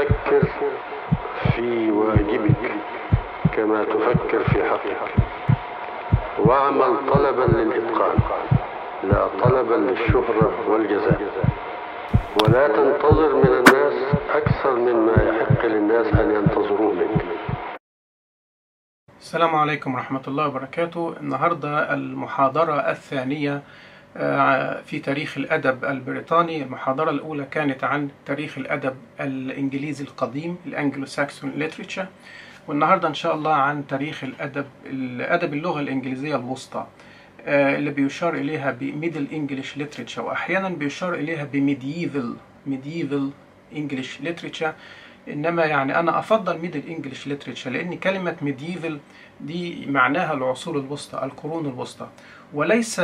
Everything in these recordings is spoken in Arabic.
فكر في واجبك كما تفكر في حقك. واعمل طلبا للإتقان لا طلبا للشهرة والجزاء. ولا تنتظر من الناس أكثر مما يحق للناس أن ينتظروه منك. السلام عليكم ورحمة الله وبركاته. النهاردة المحاضرة الثانية في تاريخ الأدب البريطاني. المحاضرة الأولى كانت عن تاريخ الأدب الإنجليزي القديم ال Anglo-Saxon literature والنهاردة إن شاء الله عن تاريخ الأدب الأدب اللغة الإنجليزية الوسطى آه، اللي بيشار إليها ب Middle English literature وأحيانا بيشار إليها ب Medieval Medieval English literature إنما يعني أنا أفضل Middle English literature لأن كلمة Medieval دي معناها العصور الوسطى القرون الوسطى. وليس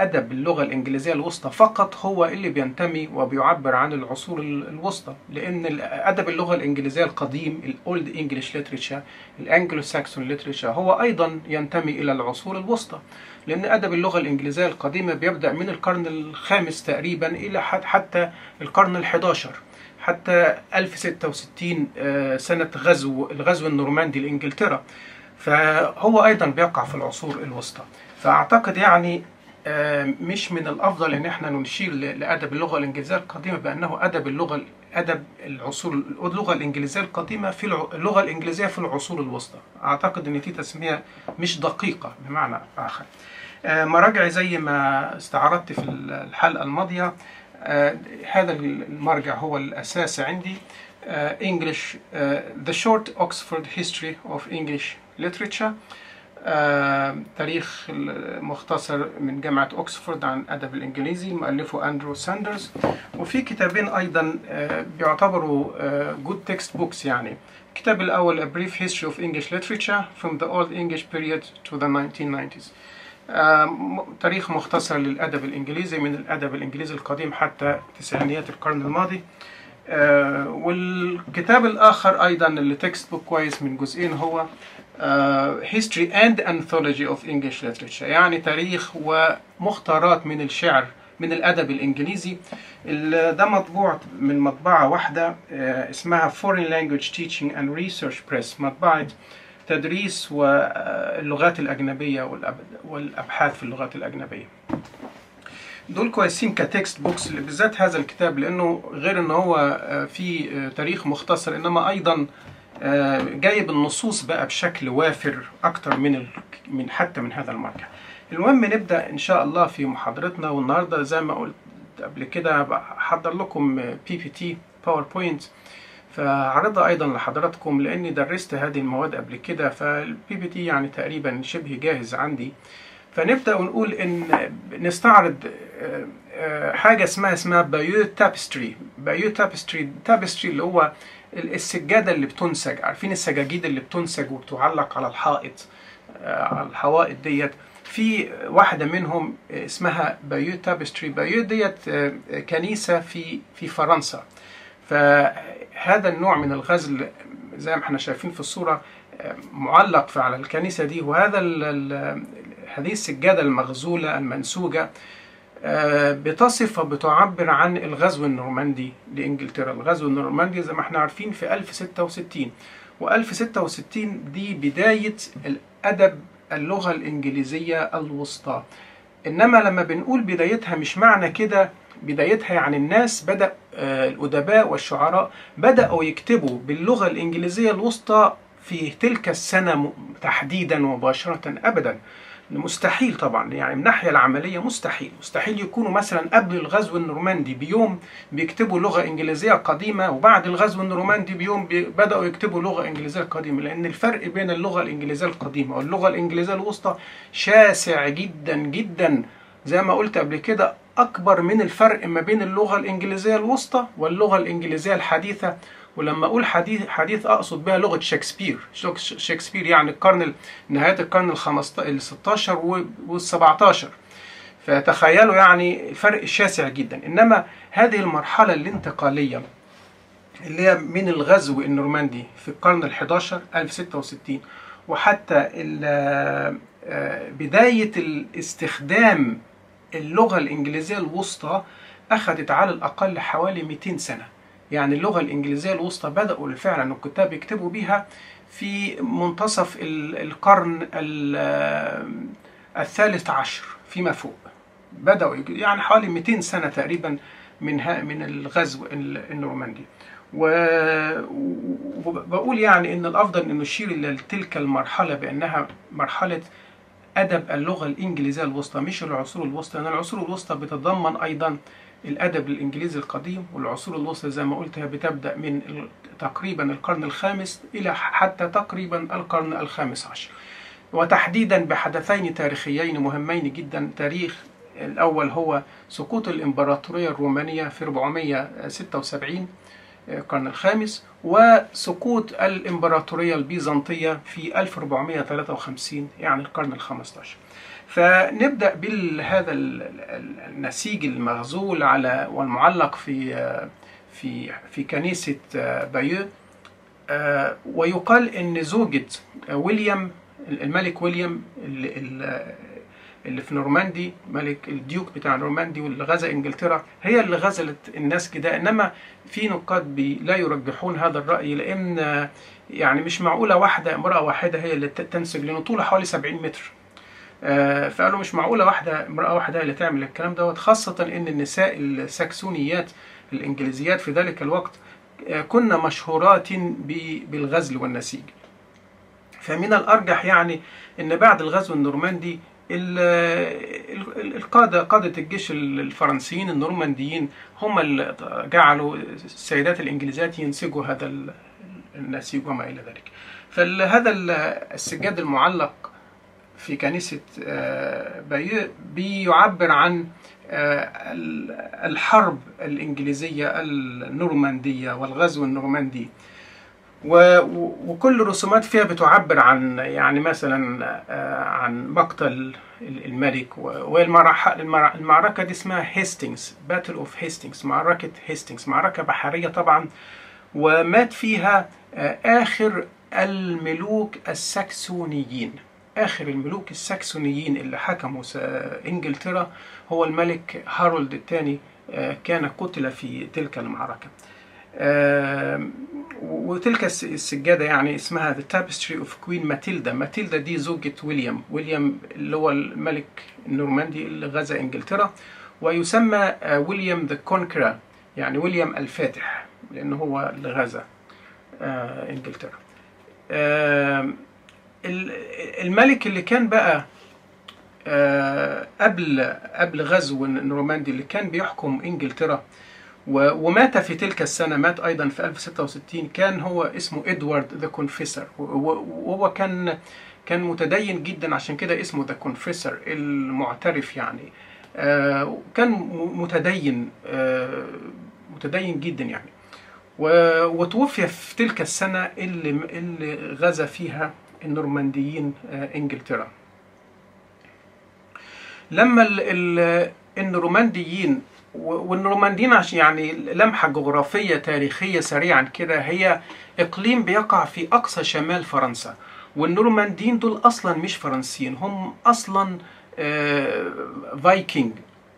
أدب اللغة الإنجليزية الوسطى فقط هو اللي بينتمي وبيعبر عن العصور الوسطى لأن أدب اللغة الإنجليزية القديم ال Old English literature ال Anglo-Saxon literature هو أيضا ينتمي إلى العصور الوسطى لأن أدب اللغة الإنجليزية القديمة بيبدأ من القرن الخامس تقريبا إلى حتى القرن ال11 حتى 1066 سنة غزو الغزو النورماندي لإنجلترا. فهو أيضا بيقع في العصور الوسطى. فأعتقد يعني مش من الأفضل إن إحنا نشير لأدب اللغة الإنجليزية القديمة بأنه أدب اللغة أدب العصور اللغة الإنجليزية القديمة في اللغة الإنجليزية في العصور الوسطى. أعتقد إن دي تسمية مش دقيقة بمعنى آخر. مراجع زي ما استعرضت في الحلقة الماضية آه هذا المرجع هو الأساس عندي. آه English آه The Short Oxford History of English Literature. تاريخ مختصر من جامعة أكسفورد عن الأدب الإنجليزي مؤلفه أندرو ساندرز. وفي كتابين أيضا بيعتبروا good text books يعني. الكتاب الأول A Brief History of English Literature from the Old English Period to the 1990s تاريخ مختصر للأدب الإنجليزي من الأدب الإنجليزي القديم حتى تسعينيات القرن الماضي. والكتاب الآخر أيضا اللي text book كويس من جزئين هو History and Anthology of English Literature. يعني تاريخ ومختارات من الشعر من الأدب الإنجليزي. ده مطبوع من مطبعة واحدة اسمها Foreign Language Teaching and Research Press. مطبعة تدريس واللغات الأجنبية والأبحاث في اللغات الأجنبية. دول كويسين ك text books بالذات هذا الكتاب لأنه غير أنه هو في تاريخ مختصر إنما أيضا جايب النصوص بقى بشكل وافر أكتر من من حتى من هذا المرجع المهم نبدأ إن شاء الله في محاضرتنا والنهاردة زي ما قلت قبل كده بحضر لكم PPT PowerPoint فعرضها أيضا لحضراتكم لأني درست هذه المواد قبل كده فال PPT يعني تقريبا شبه جاهز عندي. فنبدأ ونقول إن نستعرض حاجة اسمها اسمها Bayeux Tapestry Bayeux Tapestry tapestry اللي هو السجادة اللي بتنسج عارفين السجاجيد اللي بتنسج وبتعلق على الحائط على الحوائط ديت. في واحدة منهم اسمها Bayeux Tapestry بايو ديت كنيسة في في فرنسا. فهذا النوع من الغزل زي ما إحنا شايفين في الصورة معلق على الكنيسة دي. وهذا هذه السجادة المغزولة المنسوجة بتصف وبتعبر عن الغزو النورماندي لإنجلترا. الغزو النورماندي زي ما إحنا عارفين في 1066 و1066 دي بداية الأدب اللغة الإنجليزية الوسطى. إنما لما بنقول بدايتها مش معنى كده بدايتها يعني الناس بدأ الأدباء والشعراء بدأوا يكتبوا باللغة الإنجليزية الوسطى في تلك السنة تحديدا مباشرة أبدا. مستحيل طبعا يعني من الناحية العملية مستحيل. مستحيل يكونوا مثلا قبل الغزو النورماندي بيوم بيكتبوا لغة إنجليزية قديمة وبعد الغزو النورماندي بيوم بدأوا يكتبوا لغة إنجليزية قديمة لأن الفرق بين اللغة الإنجليزية القديمة واللغة الإنجليزية الوسطى شاسع جدا جدا. زي ما قلت قبل كده أكبر من الفرق ما بين اللغة الإنجليزية الوسطى واللغة الإنجليزية الحديثة. ولما أقول حديث حديث أقصد بها لغة شكسبير. شكسبير يعني القرن نهاية القرن ال 16 وال 17 فتخيلوا يعني الفرق الشاسع جدا. إنما هذه المرحلة الانتقالية اللي هي من الغزو النورماندي في القرن ال 11 1066 وحتى بداية الاستخدام اللغة الإنجليزية الوسطى أخذت على الأقل حوالي 200 سنة. يعني اللغة الإنجليزية الوسطى بدأوا فعلا الكتاب يكتبوا بها في منتصف ال- القرن ال- الثالث عشر فيما فوق. بدأوا يعني حوالي 200 سنة تقريبا من من الغزو ال- النورماندي. وبقول يعني إن الأفضل ان نشير إلى تلك المرحلة بأنها مرحلة أدب اللغة الإنجليزية الوسطى مش العصور الوسطى. لأن العصور الوسطى بتتضمن أيضا الأدب الإنجليزي القديم والعصور الوسطى زي ما قلت هي بتبدأ من تقريبا القرن الخامس إلى حتى تقريبا القرن الخامس عشر. وتحديدا بحدثين تاريخيين مهمين جدا. تاريخ الأول هو سقوط الإمبراطورية الرومانية في 476 القرن الخامس وسقوط الإمبراطورية البيزنطية في 1453 يعني القرن الخامس عشر فنبدأ بهذا النسيج المغزول على والمعلق في في في كنيسة بايو ويقال إن زوجة ويليام الملك ويليام اللي, في نورماندي ملك ال duke بتاع نورماندي واللي غزا إنجلترا هي اللي غزلت الناس كده إنما في نقاد لا يرجحون هذا الرأي لأن يعني مش معقولة واحدة امرأة واحدة هي اللي تنسج لأنه طولها حوالي 70 متر. فقالوا مش معقولة واحدة امرأة واحدة هي اللي تعمل الكلام دوت خاصة إن النساء الساكسونيات الإنجليزيات في ذلك الوقت كنا مشهورات بالغزل والنسيج. فمن الأرجح يعني إن بعد الغزو النورماندي القاده قادة الجيش الفرنسيين النورمانديين هم اللي جعلوا السيدات الإنجليزيات ينسجوا هذا النسيج وما إلى ذلك. فهذا السجاد المعلق في كنيسة بايو بيعبر عن الحرب الإنجليزية النورماندية والغزو النورماندي. وكل رسومات فيها بتعبر عن يعني مثلا عن مقتل الملك والمعركة دي اسمها هيستينجز Battle of Hastings معركة هيستينجز معركة بحرية طبعا. ومات فيها آخر الملوك الساكسونيين. آخر الملوك الساكسونيين اللي حكموا إنجلترا هو الملك هارولد الثاني كان قتل في تلك المعركة. وتلك السجادة يعني اسمها The Tapestry of Queen Matilda. ماتيلدا دي زوجة ويليام. ويليام اللي هو الملك النورماندي اللي غزا إنجلترا. ويسمى William the Conqueror يعني ويليام الفاتح لأنه هو اللي غزا إنجلترا. الملك اللي كان بقى قبل قبل غزو النورماندي اللي كان بيحكم إنجلترا ومات في تلك السنة مات أيضا في 1066 كان هو اسمه إدوارد the Confessor. وهو كان كان متدين جدا عشان كده اسمه the Confessor المعترف يعني. كان متدين متدين جدا يعني. وتوفي في تلك السنة اللي اللي غزا فيها النورمانديين إنجلترا. لما النورمانديين والنورمانديين عشان يعني لمحة جغرافية تاريخية سريعا كده هي إقليم بيقع في أقصى شمال فرنسا. والنورمانديين دول أصلا مش فرنسيين هم أصلا فايكنج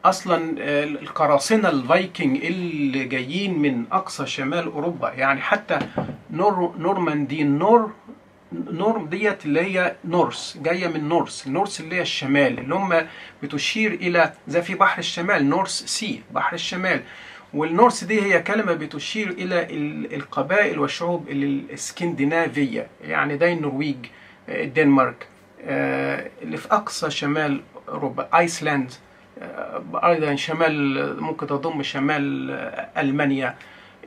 أصلا القراصنة الفايكنج اللي جايين من أقصى شمال أوروبا. يعني حتى نور نورمانديين نور نورم ديت اللي هي Norse جاية من North North اللي هي الشمال اللي هم بتشير إلى زي في بحر الشمال North Sea بحر الشمال. وال Norse دي هي كلمة بتشير إلى القبائل والشعوب الإسكندنافية يعني زي النرويج الدنمارك اللي في أقصى شمال أوروبا أيسلاند أيضا شمال ممكن تضم شمال ألمانيا.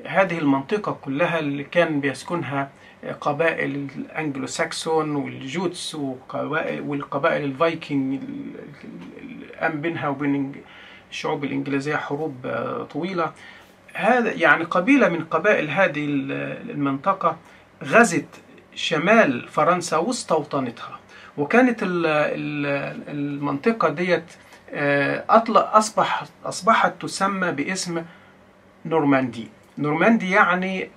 هذه المنطقة كلها اللي كان بيسكنها قبائل الانجلو ساكسون والجوتس والقبائل الفايكنج قام بينها وبين الشعوب الإنجليزية حروب طويلة. هذا يعني قبيلة من قبائل هذه المنطقة غزت شمال فرنسا واستوطنتها. وكانت المنطقة ديت اطلق اصبح أصبحت تسمى باسم نورماندي. نورماندي يعني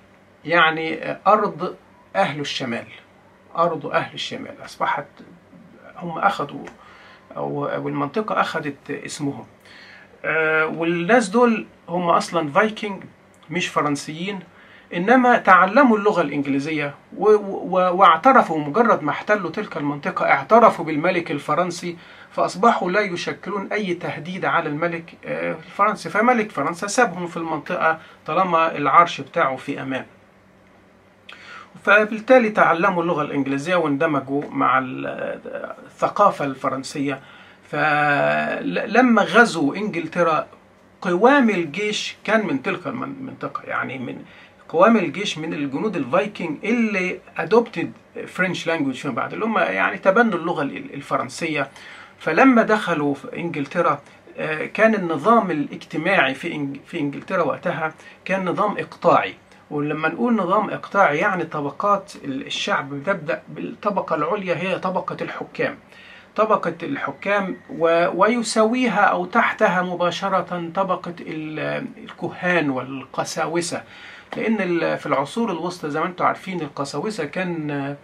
يعني أرض أهل الشمال أرض أهل الشمال. أصبحت هم أخذوا أو, المنطقة أخذت اسمهم. أه والناس دول هم أصلا فايكنج مش فرنسيين إنما تعلموا و- و- واعترفوا مجرد ما احتلوا تلك المنطقة اعترفوا بالملك الفرنسي فأصبحوا لا يشكلون أي تهديد على الملك آه، الفرنسي. فملك فرنسا سابهم في المنطقة طالما العرش بتاعه في أمان. فبالتالي تعلموا اللغة الإنجليزية واندمجوا مع ال- الثقافة الفرنسية. فلما غزوا إنجلترا قوام الجيش كان من تلك المنطقة يعني من قوام الجيش من الجنود الفايكنج اللي adopted French language فيما بعد اللي هم يعني تبنوا اللغة الفرنسية. فلما دخلوا في إنجلترا آه، كان النظام الاجتماعي في إنج- في إنجلترا وقتها كان نظام إقطاعي. ولما نقول نظام اقطاعي يعني طبقات الشعب بتبدا بالطبقة العليا هي طبقة الحكام. طبقة الحكام و- ويساويها أو تحتها مباشرة طبقة ال- الكهان والقساوسة. لأن في العصور الوسطى زي ما أنتم عارفين القساوسة كان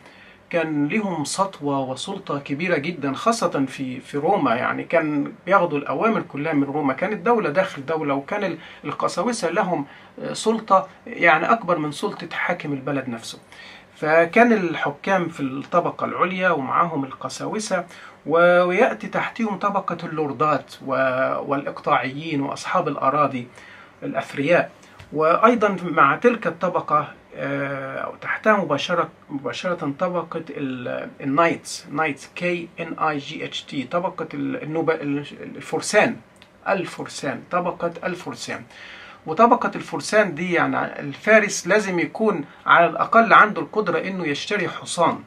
كان لهم سطوة وسلطة كبيرة جدا خاصة في في روما. يعني كان بياخدوا الأوامر كلها من روما. كانت دولة داخل دولة وكان ال- القساوسة لهم سلطة يعني أكبر من سلطة حاكم البلد نفسه. فكان الحكام في الطبقة العليا ومعهم القساوسة ويأتي تحتهم طبقة اللوردات والإقطاعيين وأصحاب الأراضي الأثرياء. وأيضا مع تلك الطبقة آه، أو تحتها مباشرة مباشرة طبقة ال- ال knights knights K N I G H T طبقة ال- النوبة الفرسان. الفرسان. طبقة الفرسان. وطبقة الفرسان دي يعني الفارس لازم يكون على الأقل عنده القدرة إنه يشتري حصان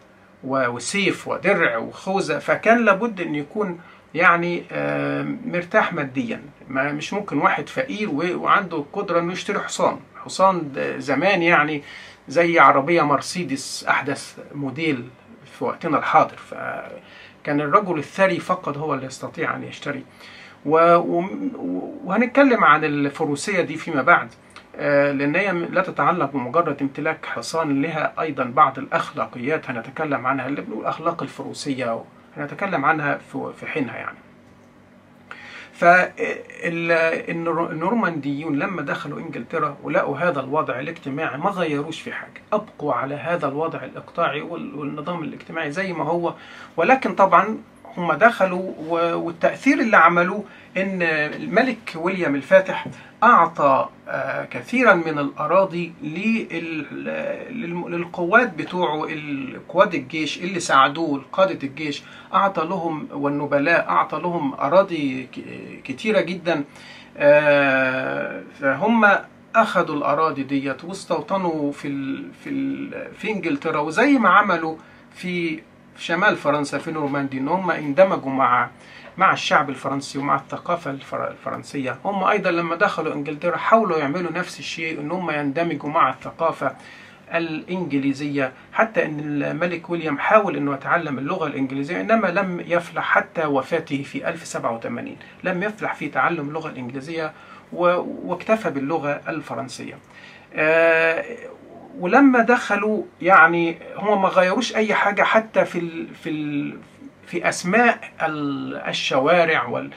وسيف ودرع وخوذة. فكان لابد إن يكون يعني آه، مرتاح ماديا. ما مش ممكن واحد فقير وعنده القدرة إنه يشتري حصان. حصان زمان يعني زي عربية مرسيدس أحدث موديل في وقتنا الحاضر. فكان الرجل الثري فقط هو اللي يستطيع أن يشتري. وهنتكلم عن الفروسية دي فيما بعد. آه، لأن هي لا تتعلق بمجرد امتلاك حصان لها أيضا بعض الأخلاقيات هنتكلم عنها. اللي بنقول أخلاق الفروسية هنتكلم عنها في حينها يعني. فالنورمانديون لما دخلوا إنجلترا ولقوا هذا الوضع الاجتماعي ما غيروش في حاجة أبقوا على هذا الوضع الإقطاعي وال- والنظام الاجتماعي زي ما هو. ولكن طبعا هم دخلوا والتأثير اللي عملوه إن الملك ويليام الفاتح أعطى آه، كثيرا من للم- للقوات بتوعه قواد الجيش اللي ساعدوه قاده الجيش. أعطى لهم والنبلاء أعطى لهم أراضي ك- كتيرة جدا. آه، فهم أخذوا الأراضي ديت واستوطنوا في في في إنجلترا. وزي ما عملوا في شمال فرنسا في نورماندي إن هم اندمجوا مع مع الشعب الفرنسي ومع الثقافة الفر- الفرنسية. هم أيضا لما دخلوا إنجلترا حاولوا يعملوا نفس الشيء إن هم يندمجوا مع الثقافة الإنجليزية. حتى أن الملك ويليام حاول أنه يتعلم اللغة الإنجليزية إنما لم يفلح حتى وفاته في 1087 لم يفلح في تعلم اللغة الإنجليزية واكتفى باللغة الفرنسية. آه، ولما دخلوا يعني هم ما غيروش أي حاجة حتى في ال في ال في أسماء ال- الشوارع وال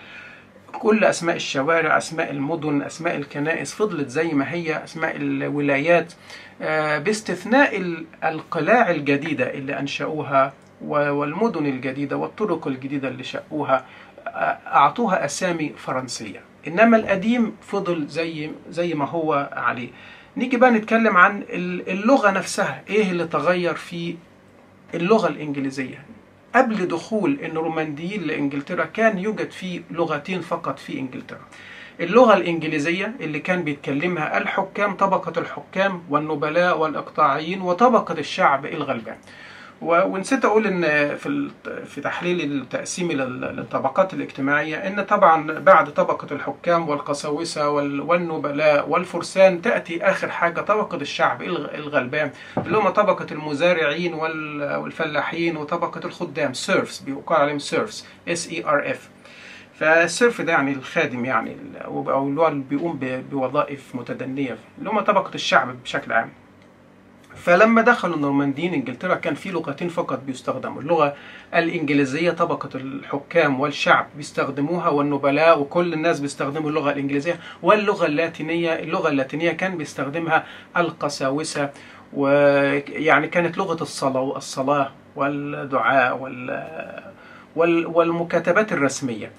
كل أسماء الشوارع أسماء المدن أسماء الكنائس فضلت زي ما هي أسماء الولايات آه، باستثناء ال- القلاع الجديدة اللي أنشأوها والمدن الجديدة والطرق الجديدة اللي شقوها آه، أعطوها أسامي فرنسية. إنما القديم فضل زي زي ما هو عليه. نيجي بقى نتكلم عن ال- اللغة نفسها. إيه اللي تغير في اللغة الإنجليزية؟ قبل دخول النورمانديين لإنجلترا كان يوجد في لغتين فقط في إنجلترا. اللغة الإنجليزية اللي كان بيتكلمها الحكام طبقة الحكام والنبلاء والإقطاعيين وطبقة الشعب الغلبان. ونسيت أقول إن في في تحليل التقسيم لل- للطبقات الاجتماعية إن طبعا بعد طبقة الحكام والقساوسة وال- والنبلاء والفرسان تأتي آخر حاجة طبقة الشعب الغ- الغلبان اللي هم طبقة المزارعين وال- والفلاحين وطبقة الخدام serfs بيقال عليهم serfs S E R F فال serf ده يعني الخادم يعني أو اللي بيقوم بوظائف متدنية اللي هم طبقة الشعب بشكل عام. فلما دخلوا النورمانديين إنجلترا كان في لغتين فقط بيستخدموا اللغة الإنجليزية طبقة الحكام والشعب بيستخدموها والنبلاء وكل الناس بيستخدموا اللغة الإنجليزية واللغة اللاتينية. اللغة اللاتينية كان بيستخدمها القساوسة ويعني كانت لغة الصلاة الصلاه والدعاء وال وال- والمكاتبات الرسمية.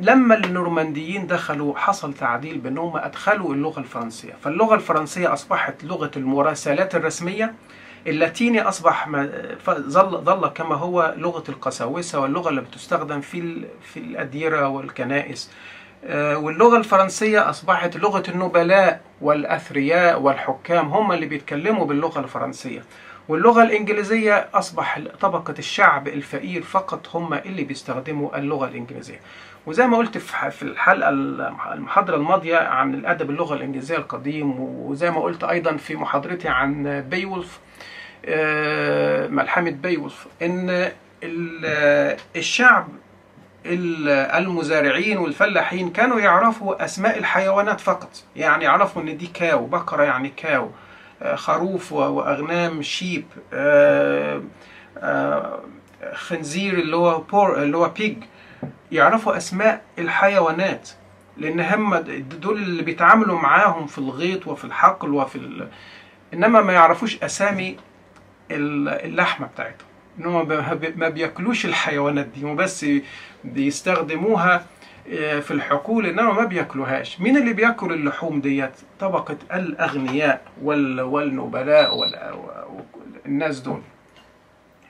لما النورمانديين دخلوا حصل تعديل بأنهم أدخلوا اللغة الفرنسية. فاللغة الفرنسية أصبحت لغة المراسلات الرسمية. اللاتيني ف- ظل ظل كما هو لغة القساوسة واللغة اللي بتستخدم في في الأديرة والكنائس. آه، واللغة الفرنسية أصبحت لغة النبلاء والأثرياء والحكام. هم اللي بيتكلموا باللغة الفرنسية. واللغة الإنجليزية أصبح طبقة الشعب الفقير فقط. هم اللي بيستخدموا اللغة الإنجليزية. وزي ما قلت في الحلقة المحاضرة الماضية عن الأدب اللغة الإنجليزية القديم وزي ما قلت أيضا في محاضرتي عن بيولف آه، ملحمة بيولف ال- الشعب ال- المزارعين والفلاحين كانوا يعرفوا أسماء الحيوانات فقط. يعني يعرفوا إن دي cow بقرة يعني cow آه، خروف و- وأغنام sheep آه، خنزير اللي هو boar اللي هو pig يعرفوا أسماء الحيوانات لأن هم دول اللي بيتعاملوا معاهم في الغيط وفي الحقل وفي ال... إنما ما يعرفوش أسامي ال- اللحمة بتاعتهم. انهم ما بي- ما بياكلوش الحيوانات دي هم بس بيستخدموها آه، في الحقول إنما ما بياكلوهاش. مين اللي بياكل اللحوم ديت؟ طبقة الأغنياء وال... والنبلاء وال... والناس دول.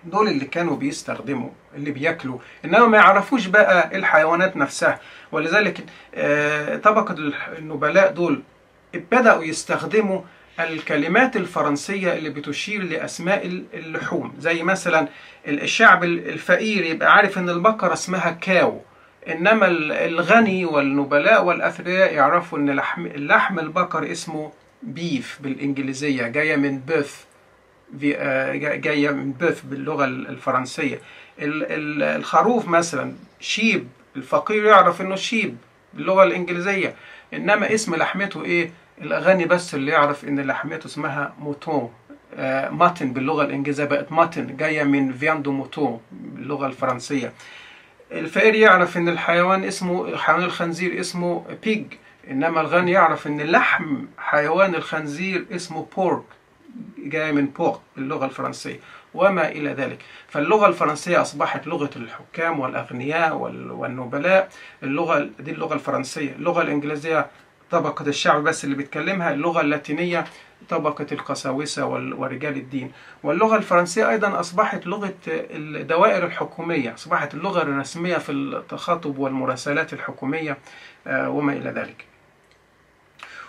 دول اللي كانوا بيستخدموا اللي بياكلوا. إنما ما يعرفوش بقى الحيوانات نفسها. ولذلك آه، طبقة النبلاء دول بدأوا يستخدموا الكلمات الفرنسية اللي بتشير لأسماء ال- اللحوم. زي مثلا ال- الشعب ال- الفقير يبقى عارف إن البقرة اسمها كاو. إنما ال- الغني والنبلاء والأثرياء يعرفوا إن لحم اللحم البقر اسمه بيف بالإنجليزية جاية من بيف جاية من بيف باللغة ال- الفرنسية. ال- ال- الخروف مثلا sheep. الفقير يعرف إنه sheep باللغة الإنجليزية. إنما اسم لحمته إيه؟ الأغنيا بس اللي يعرف إن لحمته اسمها mutton. آه، mutton باللغة الإنجليزية بقت mutton. جاية من viande de mouton باللغة الفرنسية. الفقير يعرف إن الحيوان اسمه حيوان الخنزير اسمه pig إنما الغني يعرف إن لحم حيوان الخنزير اسمه pork جاي من porc باللغة الفرنسية وما إلى ذلك. فاللغة الفرنسية أصبحت لغة الحكام والأغنياء وال- والنبلاء. اللغة دي اللغة الفرنسية. اللغة الإنجليزية طبقة الشعب بس اللي بيتكلمها اللغة اللاتينية طبقة القساوسة ورجال الدين. واللغة الفرنسية أيضا أصبحت لغة الدوائر الحكومية أصبحت اللغة الرسمية في التخاطب والمراسلات الحكومية آه، وما إلى ذلك.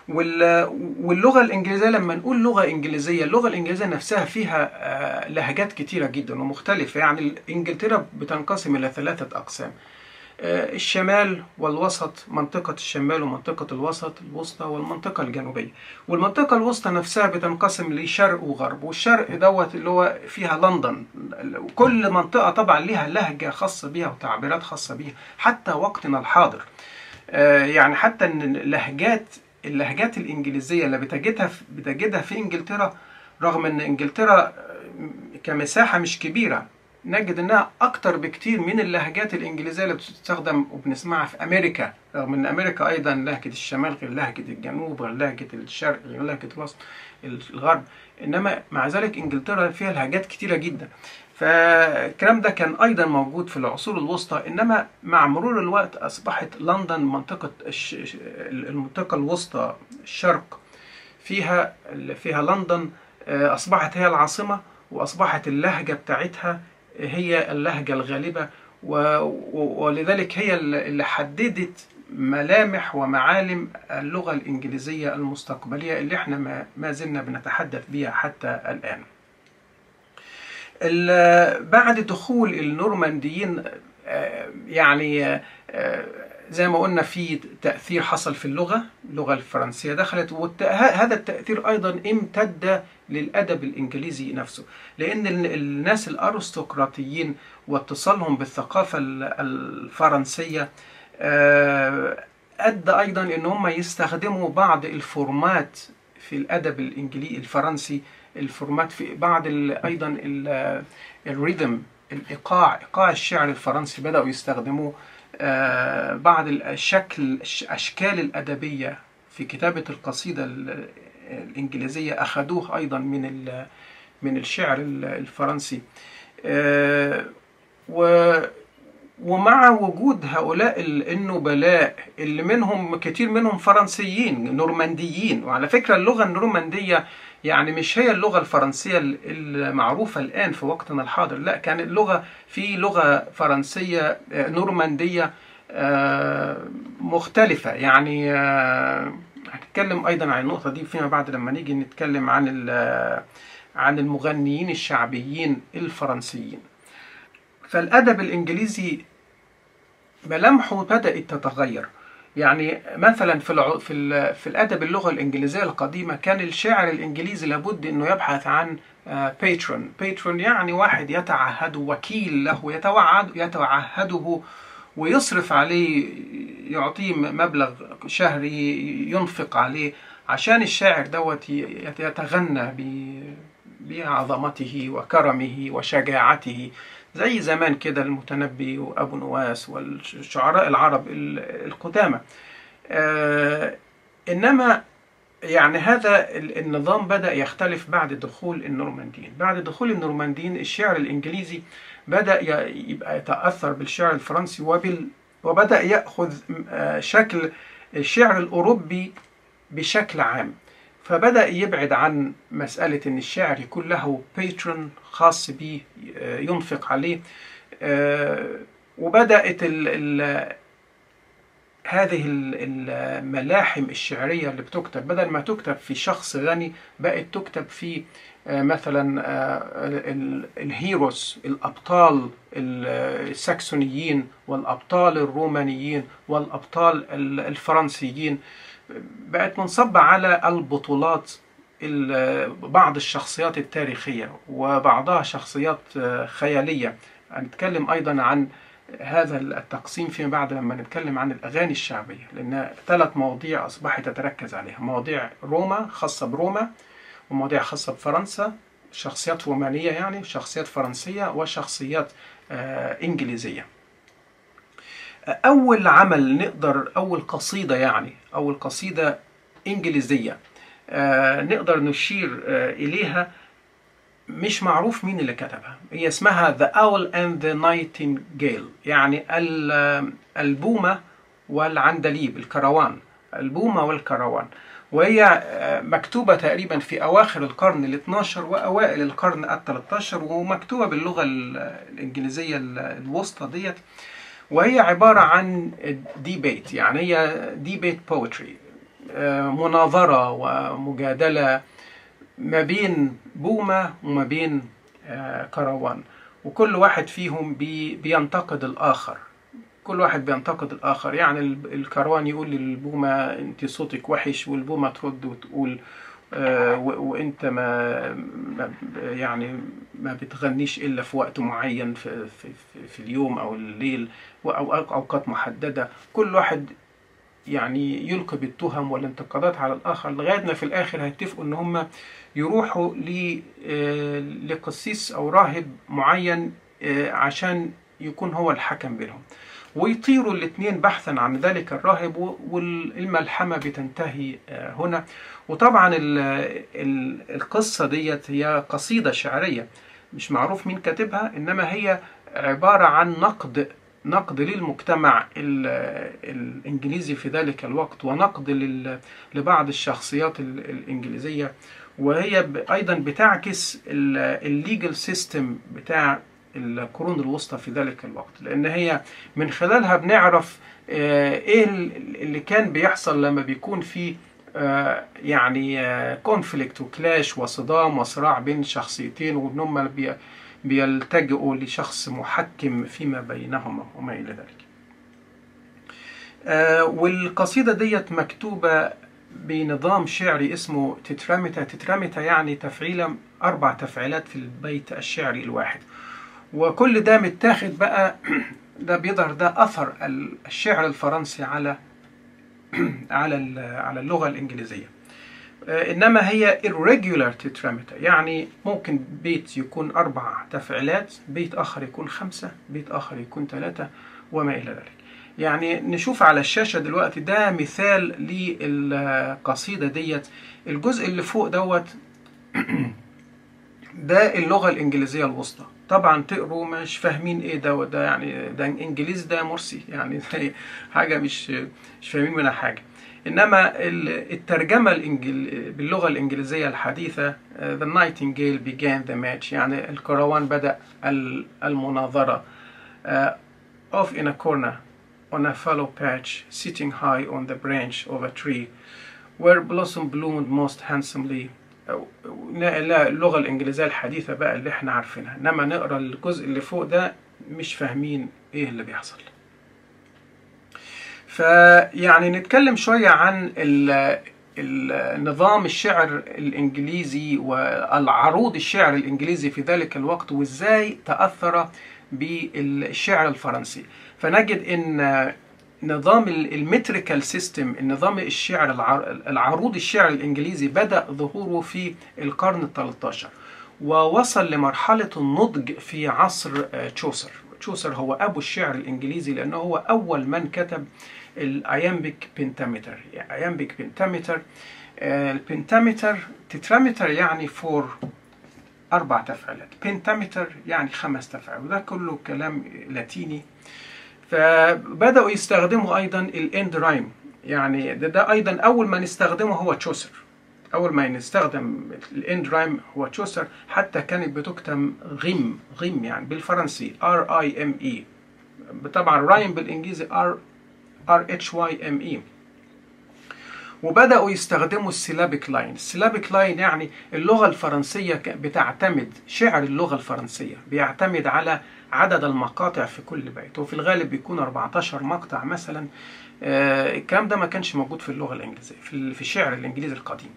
وال- واللغة الإنجليزية لما نقول لغة إنجليزية اللغة الإنجليزية نفسها فيها آه، لهجات كتيرة جدا ومختلفة. يعني إنجلترا بتنقسم إلى ثلاثة أقسام. آه، الشمال والوسط منطقة الشمال ومنطقة الوسط الوسطى والمنطقة الجنوبية. والمنطقة الوسطى نفسها بتنقسم لشرق وغرب. والشرق دوت اللي هو فيها لندن. كل منطقة طبعا لها لهجة خاصة بيها وتعبيرات خاصة بيها حتى وقتنا الحاضر. آه، يعني حتى إن اللهجات اللهجات الإنجليزية اللي بتجدها في بتجدها في إنجلترا رغم إن إنجلترا آه، كمساحة مش كبيرة نجد إنها أكتر بكتير من اللهجات الإنجليزية اللي بتستخدم وبنسمعها في أمريكا رغم إن أمريكا أيضا لهجة الشمال غير لهجة الجنوب غير لهجة الشرق غير لهجة الوسط الغرب. إنما مع ذلك إنجلترا فيها لهجات كتيرة جدا. فالكلام ده كان أيضا موجود في العصور الوسطى إنما مع مرور الوقت أصبحت لندن منطقة الش... المنطقة الوسطى الشرق فيها فيها لندن آه، أصبحت هي العاصمة وأصبحت اللهجة بتاعتها هي و... و- ولذلك هي اللي حددت ملامح ومعالم اللغة الإنجليزية المستقبلية اللي إحنا ما, زلنا بنتحدث بها حتى الآن. بعد دخول النورمانديين آه، يعني آه، زي ما قلنا في تأثير حصل في اللغة اللغة الفرنسية دخلت وهذا التأثير أيضا امتد للأدب الإنجليزي نفسه لأن ال- الناس الأرستقراطيين واتصالهم بالثقافة ال- الفرنسية آه، أدى أيضا إن هم يستخدموا بعض الفورمات في الأدب الإنجليزي الفرنسي الفورمات في بعض أيضا ال- ال rhythm الإيقاع إيقاع الشعر الفرنسي بدأوا يستخدموه آه، بعض الشكل الأشكال الأدبية في كتابة القصيدة ال- الإنجليزية أخذوه أيضا من من الشعر ال- الفرنسي. آه، و ومع وجود هؤلاء ال- النبلاء اللي منهم كتير منهم فرنسيين نورمانديين وعلى فكرة اللغة النورماندية يعني مش هي اللغة الفرنسية ال- المعروفة الآن في وقتنا الحاضر لا كان اللغة في لغة فرنسية آه، نورماندية آه، مختلفة. يعني آه، هنتكلم أيضا عن النقطة دي فيما بعد لما نيجي نتكلم عن عن المغنيين الشعبيين الفرنسيين. فالأدب الإنجليزي ملامحه بدأت تتغير. يعني مثلا في الع... في ال... في الأدب اللغة الإنجليزية القديمة كان الشاعر الإنجليزي لابد إنه يبحث عن باترون باترون يعني واحد يتعهده وكيل له يتوعد يتعهده ويصرف عليه يعطيه مبلغ شهري ينفق عليه عشان الشاعر دوت يتغنى بعظمته وكرمه وشجاعته. زي زمان كده المتنبي وأبو نواس والشعراء العرب ال- القدامى. آه، إنما يعني هذا ال- النظام بدأ يختلف بعد دخول النورمانديين. بعد دخول النورمانديين الشعر الإنجليزي بدأ يبقى يتأثر بالشعر الفرنسي وبال وبدأ يأخذ آه، شكل الشعر الأوروبي بشكل عام. فبدأ يبعد عن مسألة إن الشاعر يكون له باترون خاص به آه، ينفق عليه. آه، وبدأت ال ال هذه ال- الملاحم الشعرية اللي بتكتب بدل ما تكتب في شخص غني بقت تكتب في آه، مثلا ال- الهيروس الأبطال ال- الساكسونيين والأبطال الرومانيين والأبطال ال- الفرنسيين. بقت منصبة على البطولات ال- بعض الشخصيات التاريخية وبعضها شخصيات آه، خيالية. هنتكلم أيضا عن هذا التقسيم فيما بعد لما نتكلم عن الأغاني الشعبية لأن ثلاث مواضيع أصبحت تتركز عليها. مواضيع روما خاصة بروما ومواضيع خاصة بفرنسا شخصيات رومانية يعني شخصيات فرنسية وشخصيات آه، إنجليزية. أول عمل نقدر أول قصيدة يعني أول قصيدة إنجليزية. آه، نقدر نشير آه، إليها. مش معروف مين اللي كتبها. هي اسمها The Owl and the Nightingale. يعني ال- البومة والعندليب الكروان. البومة والكروان. وهي آه، مكتوبة تقريبا في أواخر القرن ال 12 وأوائل القرن ال 13 ومكتوبة باللغة ال- الإنجليزية ال- الوسطى ديت. وهي عبارة عن debate يعني هي debate poetry مناظرة ومجادلة ما بين بومة وما بين آه، كروان. وكل واحد فيهم بي بينتقد الآخر. كل واحد بينتقد الآخر. يعني ال- الكروان يقول للبومة أنت صوتك وحش والبومة ترد وتقول آه، وانت ما يعني ما بتغنيش إلا في وقت معين في في في, اليوم أو الليل أو أوقات محددة. كل واحد يعني يلقي بالتهم والانتقادات على الآخر لغاية ما في الآخر هيتفقوا إن هم يروحوا آه، لقسيس أو راهب معين آه، عشان يكون هو الحكم بينهم. ويطيروا الاثنين بحثا عن ذلك الراهب و- والملحمة بتنتهي آه، هنا. وطبعا ال- ال- القصة ديت هي قصيدة شعرية مش معروف مين كاتبها إنما هي عبارة عن نقد نقد للمجتمع ال- الإنجليزي في ذلك الوقت ونقد لبعض الشخصيات ال- الإنجليزية. وهي أيضا بتعكس ال legal system بتاع القرون الوسطى في ذلك الوقت لأن هي من خلالها بنعرف آه، ال- اللي كان بيحصل لما بيكون في آه، يعني conflict و clash وصدام وصراع بين شخصيتين وإن هم بي- بيلتجئوا لشخص محكم فيما بينهما وما إلى ذلك. آه، والقصيدة ديت مكتوبة بنظام شعري اسمه تترامتا تترامتا يعني تفعيلة أربع تفعيلات في البيت الشعري الواحد وكل ده متاخد بقى ده بيظهر ده أثر الشعر الفرنسي على على على اللغة الإنجليزية. آه، إنما هي irregular tetrameter يعني ممكن بيت يكون أربع تفعيلات بيت آخر يكون خمسة بيت آخر يكون ثلاثة وما إلى ذلك. يعني نشوف على الشاشة دلوقتي ده مثال للقصيدة ديت. الجزء اللي فوق دوت ده اللغة الإنجليزية الوسطى. طبعا تقروا مش فاهمين إيه ده وده يعني ده انجليزي ده مرسي. يعني ده حاجة مش مش فاهمين منها حاجة. إنما ال- الترجمة الإنجل... باللغة الإنجليزية الحديثة آه، The Nightingale began the match. يعني الكروان بدأ ال- المناظرة. آه، off in a corner on a fallow patch sitting high on the branch of a tree where blossom bloomed most handsomely. اللغة الإنجليزية الحديثة بقى اللي إحنا عارفينها. إنما نقرأ الجزء اللي فوق ده مش فاهمين إيه اللي بيحصل. فيعني نتكلم شوية عن النظام الشعر الإنجليزي والعروض الشعر الإنجليزي في ذلك الوقت وإزاي تأثر بالشعر الفرنسي. فنجد إن نظام المتريكال سيستم النظام الشعر الع- العروض الشعر الإنجليزي بدأ ظهوره في القرن ال 13 ووصل لمرحلة النضج في عصر آه، تشوسر. تشوسر هو أبو الشعر الإنجليزي لأنه هو أول من كتب ال iambic pentameter iambic pentameter ال pentameter tetrameter يعني four أربع تفعيلات pentameter يعني خمس تفعيلات وده كله كلام لاتيني. فبدأوا يستخدموا أيضا ال end rhyme يعني ده, ده أيضا أول من استخدمه هو تشوسر أول من استخدم ال end rhyme هو تشوسر حتى كانت بتكتب rime rime يعني بالفرنسي. R I M E. طبعا rhyme بالإنجليزي R R H Y M E. وبدأوا يستخدموا ال syllabic line. ال syllabic line يعني اللغة الفرنسية بتعتمد شعر اللغة الفرنسية بيعتمد على عدد المقاطع في كل بيت. وفي الغالب بيكون 14 مقطع مثلا. آه، الكلام ده ما كانش موجود في اللغة الإنجليزية في ال- في الشعر الإنجليزي القديم.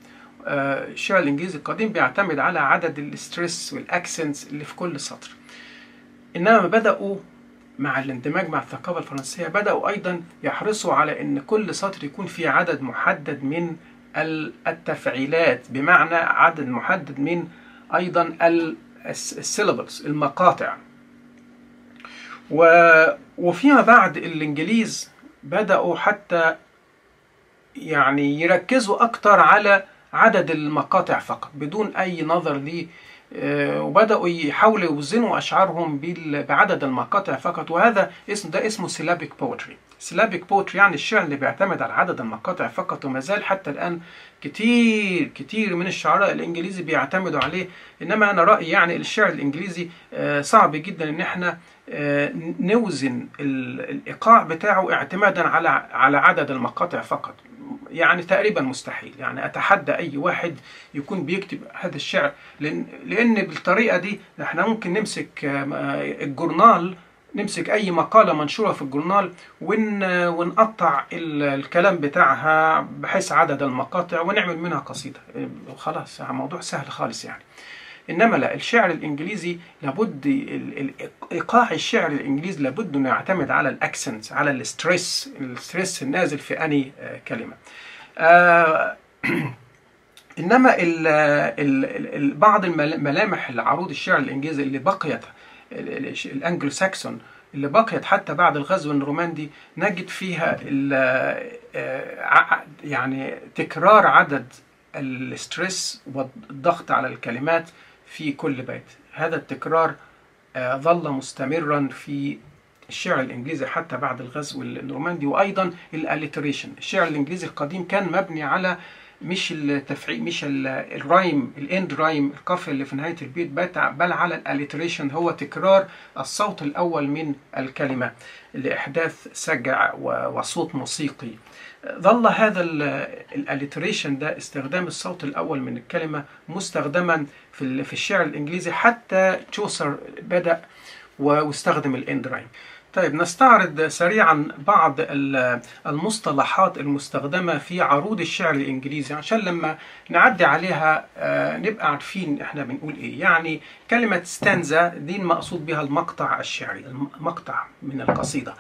آه، الشعر الإنجليزي القديم بيعتمد على عدد ال stress وال accents اللي في كل سطر. إنما بدأوا مع الاندماج مع الثقافة الفرنسية بدأوا أيضا يحرصوا على أن كل سطر يكون فيه عدد محدد من ال- التفعيلات بمعنى عدد محدد من أيضا ال syllables المقاطع. وفيما بعد الإنجليز بدأوا حتى يعني يركزوا أكتر على عدد المقاطع فقط بدون أي نظر ل آه، وبدأوا يحاولوا يوزنوا أشعارهم بال- بعدد المقاطع فقط وهذا اسم ده اسمه syllabic poetry syllabic poetry يعني الشعر اللي بيعتمد على عدد المقاطع فقط وما زال حتى الآن كتير كتير من الشعراء الإنجليزي بيعتمدوا عليه. إنما أنا رأيي يعني الشعر الإنجليزي آه، صعب جدا إن إحنا آه، نوزن ال- الإيقاع بتاعه اعتمادا على على عدد المقاطع فقط. يعني تقريبا مستحيل. يعني أتحدى أي واحد يكون بيكتب هذا الشعر لأن لأن بالطريقة دي إحنا ممكن نمسك آه، الجورنال نمسك أي مقالة منشورة في الجورنال ون ونقطع ال- الكلام بتاعها بحيث عدد المقاطع ونعمل منها قصيدة. آه، خلاص موضوع سهل خالص يعني. إنما لا الشعر الإنجليزي لابد إيقاع الشعر الإنجليزي لابد انه يعتمد على ال accent على ال stress ال stress النازل في أنهي آه، كلمة. آه، إنما ال ال بعض المل- ملامح العروض الشعر الإنجليزي اللي بقيت ال- ال- ال Anglo Saxon اللي بقيت حتى بعد الغزو النورماندي نجد فيها آه، يعني تكرار عدد ال stress والضغط على الكلمات في كل بيت. هذا التكرار آه، ظل مستمرا في الشعر الإنجليزي حتى بعد الغزو النورماندي وأيضا ال alliteration. الشعر الإنجليزي القديم كان مبني على مش التفعيل مش ال- ال rhyme ال end rhyme القافية اللي في نهاية البيت بل على ال alliteration. هو تكرار الصوت الأول من الكلمة لإحداث سجع وصوت موسيقي. ظل هذا ال alliteration ده استخدام الصوت الأول من الكلمة مستخدما في ال- في الشعر الإنجليزي حتى تشوسر بدأ واستخدم ال end rhyme طيب نستعرض سريعا بعض ال- المصطلحات المستخدمة في عروض الشعر الإنجليزي عشان لما نعدي عليها آه، نبقى عارفين إحنا بنقول إيه. يعني كلمة stanza دي المقصود بها المقطع الشعري المقطع من القصيدة.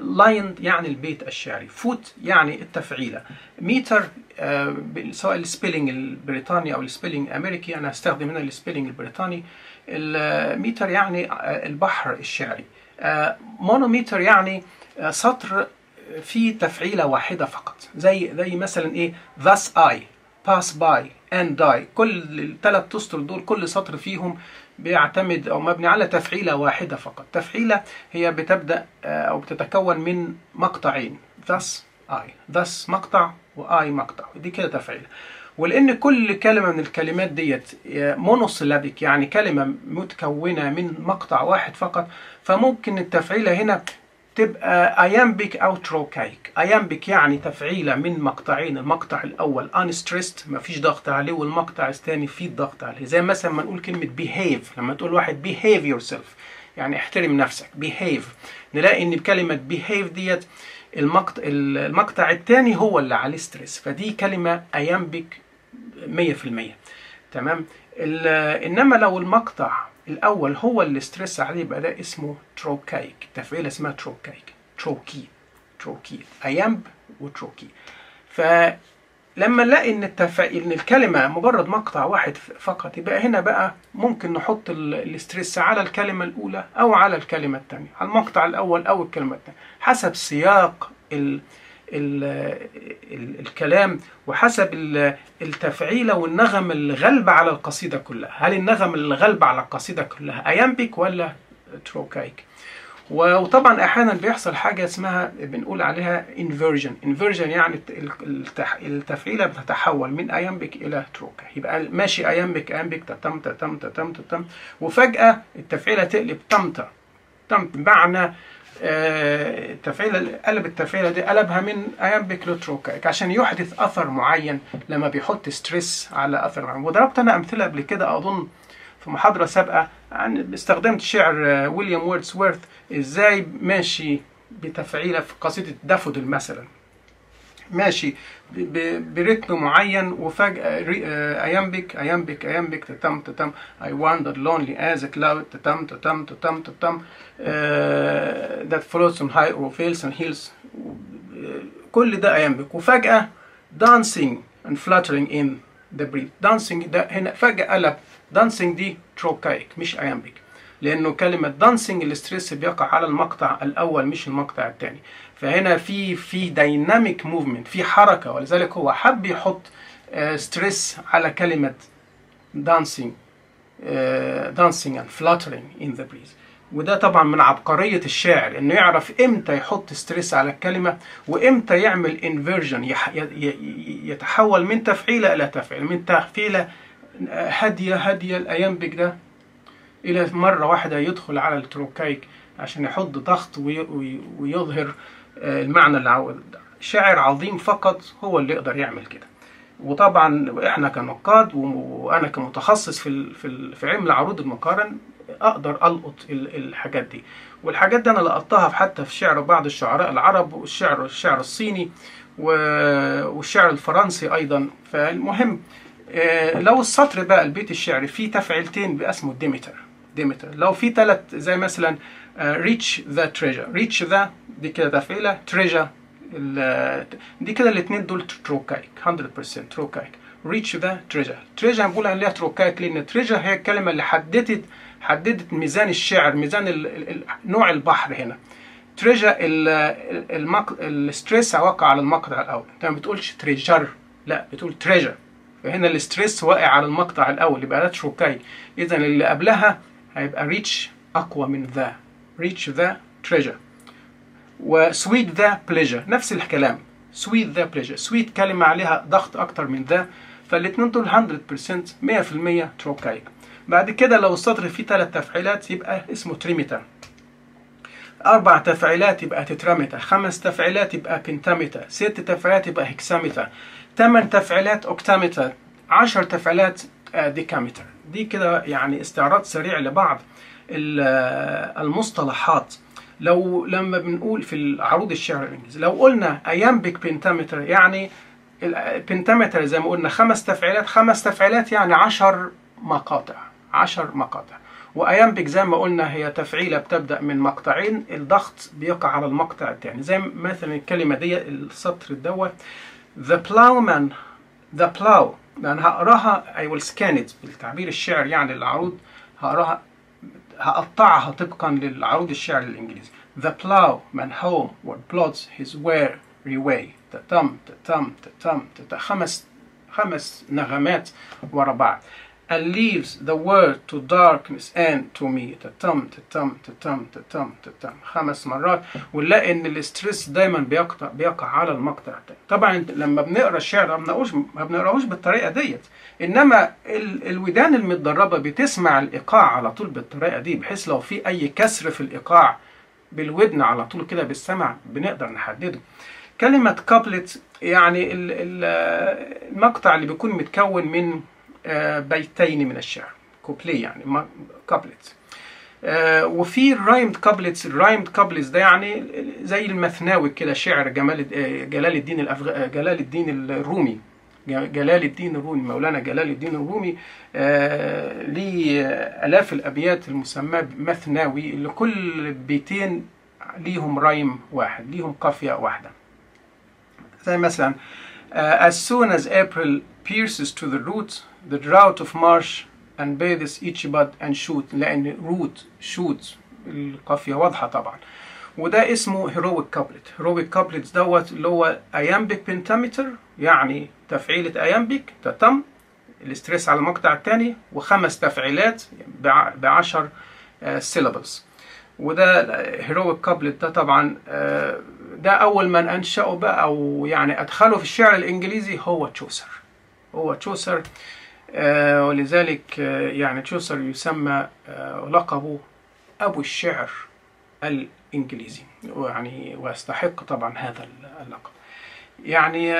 line يعني البيت الشعري foot يعني التفعيلة. ميتر آه، سواء ال spelling البريطاني أو ال spelling الأمريكي أنا هستخدم هنا ال spelling البريطاني. الميتر يعني آه، البحر الشعري. آه، monometer يعني آه، سطر فيه تفعيلة واحدة فقط. زي زي مثلا إيه؟ thus I pass by and die كل الثلاث أسطر دول كل سطر فيهم بيعتمد أو مبني على تفعيلة واحدة فقط. تفعيلة هي بتبدأ آه، أو بتتكون من مقطعين. thus I. thus مقطع و I مقطع. دي كده تفعيلة. ولأن كل كلمة من الكلمات ديت monosyllabic يعني كلمة متكونة من مقطع واحد فقط فممكن التفعيلة هنا تبقى iambic أو trochaic iambic يعني تفعيلة من مقطعين المقطع الأول unstressed مفيش ضغط عليه والمقطع الثاني فيه ضغط عليه. زي مثلا ما نقول كلمة behave لما تقول واحد behave yourself يعني احترم نفسك behave. نلاقي إن بكلمة behave ديت المقطع الثاني هو اللي عليه stress فدي كلمة iambic 100% تمام؟ إنما لو المقطع الأول هو اللي stress عليه يبقى ده اسمه trochaic التفعيله اسمها trochaic trochee trochee iamb و trochee فلما نلاقي إن التف... إن الكلمة مجرد مقطع واحد فقط يبقى هنا بقى ممكن نحط ال- ال stress على الكلمة الأولى أو على الكلمة الثانية على المقطع الأول أو الكلمة الثانية حسب سياق ال... ال ال الكلام وحسب ال- التفعيله والنغم الغالبه على القصيدة كلها. هل النغم الغالبه على القصيدة كلها iambic ولا trochaic؟ وطبعا أحيانا بيحصل حاجة اسمها بنقول عليها inversion inversion يعني التفعيلة بتتحول من iambic إلى trochaic يبقى ماشي iambic iambic تتم تتم تتم تتم وفجأة التفعيلة تقلب تمتا تم بمعنى آه، التفعيله قلب التفعيلة دي قلبها من iambic ل trochaic عشان يحدث أثر معين لما بيحط stress على أثر معين. وضربت أنا أمثلة قبل كده أظن في محاضرة سابقة عن استخدمت شعر آه، ويليام ووردسورث إزاي ماشي بتفعيلة في قصيدة Daffodil مثلا. ماشي. برتم معين وفجأة iambic iambic iambic تتم تتم. I wandered lonely as a cloud تتم تتم تتم تتم. آه، that floats on high o'er vales and آه، كل ده iambic وفجأة dancing and fluttering in the breeze dancing ده هنا فجأة قلب. Dancing دي trochaic مش iambic لأنه كلمة dancing ال stress بيقع على المقطع الأول مش المقطع الثاني فهنا في في dynamic movement في حركة. ولذلك هو حب يحط stress على كلمة dancing uh, dancing and fluttering in the breeze وده طبعا من عبقرية الشاعر إنه يعرف إمتى يحط stress على الكلمة وإمتى يعمل inversion يتحول من تفعيلة إلى تفعيل من تفعيلة هادية هادية ال iambic ده. إلى مرة واحدة يدخل على ال trochaic عشان يحط ضغط وي- وي- ويظهر آه، المعنى اللي عاوز شاعر عظيم فقط هو اللي يقدر يعمل كده. وطبعا إحنا كنقاد وأنا كمتخصص في في علم العروض المقارن أقدر ألقط ال- الحاجات دي. والحاجات دي أنا لقطتها حتى في شعر بعض الشعراء العرب والشعر الشعر الصيني والشعر الفرنسي أيضا. فالمهم آه، لو السطر بقى البيت الشعري فيه تفعيلتين بقى اسمه ديمتر لو في ثلاث زي مثلا rich the treasure rich the دي كده تفعيله treasure دي كده الاثنين دول trochaic 100% trochaic rich the treasure treasure بنقول عليها trochaic لأن treasure هي الكلمة اللي حددت حددت ميزان الشعر ميزان ال ال نوع البحر هنا. treasure ال stress واقع على المقطع الأول. انت ما بتقولش treasure لا بتقول treasure فهنا ال stress واقع على المقطع الأول يبقى ده trochaic اذا اللي قبلها هيبقى rich أقوى من the rich the treasure و sweet the pleasure نفس الكلام. sweet the pleasure sweet كلمة عليها ضغط أكتر من the فالاتنين دول 100% 100% trochaic بعد كده لو السطر فيه ثلاث تفعيلات يبقى اسمه trimeter أربع تفعيلات يبقى tetrameter خمس تفعيلات يبقى pentameter ست تفعيلات يبقى hexameter ثمان تفعيلات octameter عشر تفعيلات آه، decameter دي كده يعني استعراض سريع لبعض ال- المصطلحات. لو لما بنقول في عروض الشعر الإنجليزي لو قلنا iambic pentameter يعني ال pentameter زي ما قلنا خمس تفعيلات خمس تفعيلات يعني عشر مقاطع عشر مقاطع. و iambic زي ما قلنا هي تفعيلة بتبدأ من مقطعين الضغط بيقع على المقطع الثاني زي مثلا الكلمة دي السطر دوت the plowman the plow لأن هقراها I will scan it بالتعبير الشعر يعني العروض هقراها هقطعها طبقا للعروض الشعر الإنجليزي. The plowman home what plods his weary way تتم تتم تتم تتم. خمس خمس نغمات ورا بعض. And leaves the word to darkness and to me. تتم تتم تتم تتم تتم خمس مرات. ونلاقي إن ال stress دايما بيقطع بيقع على المقطع التاني طبعا لما بنقرأ الشعر ما بنقراهوش ما بنقرأهوش بالطريقة ديت. إنما ال الودان المتدربة بتسمع الإيقاع على طول بالطريقة دي بحيث لو في أي كسر في الإيقاع بالودن على طول كده بالسمع بنقدر نحدده. كلمة كابلت يعني المقطع اللي بيكون متكون من بيتين من الشعر. كوبلي يعني كابلت وفي ال rhymed couplets ال rhymed couplets ده يعني زي المثناوي كده شعر جمال جلال الدين الأفغ... جلال الدين الرومي. جلال الدين الرومي مولانا جلال الدين الرومي آه ليه آلاف الأبيات المسماة مثناوي اللي كل بيتين ليهم rhyme واحد ليهم قافية واحدة. زي مثلا as soon as April pierces to the root the drought of March and bathes each bud and shoot لأن root shoot القافية واضحة طبعا. وده اسمه heroic couplet. Heroic couplet دوت اللي هو iambic pentameter يعني تفعيلة iambic تتم ال stress على المقطع الثاني وخمس تفعيلات بعشر syllables. وده heroic couplet ده طبعا ده أول من أنشأه بقى أو يعني أدخله في الشعر الإنجليزي هو تشوسر هو تشوسر ولذلك يعني تشوسر يسمى لقبه أبو الشعر الإنجليزي. يعني ويستحق طبعا هذا اللقب. يعني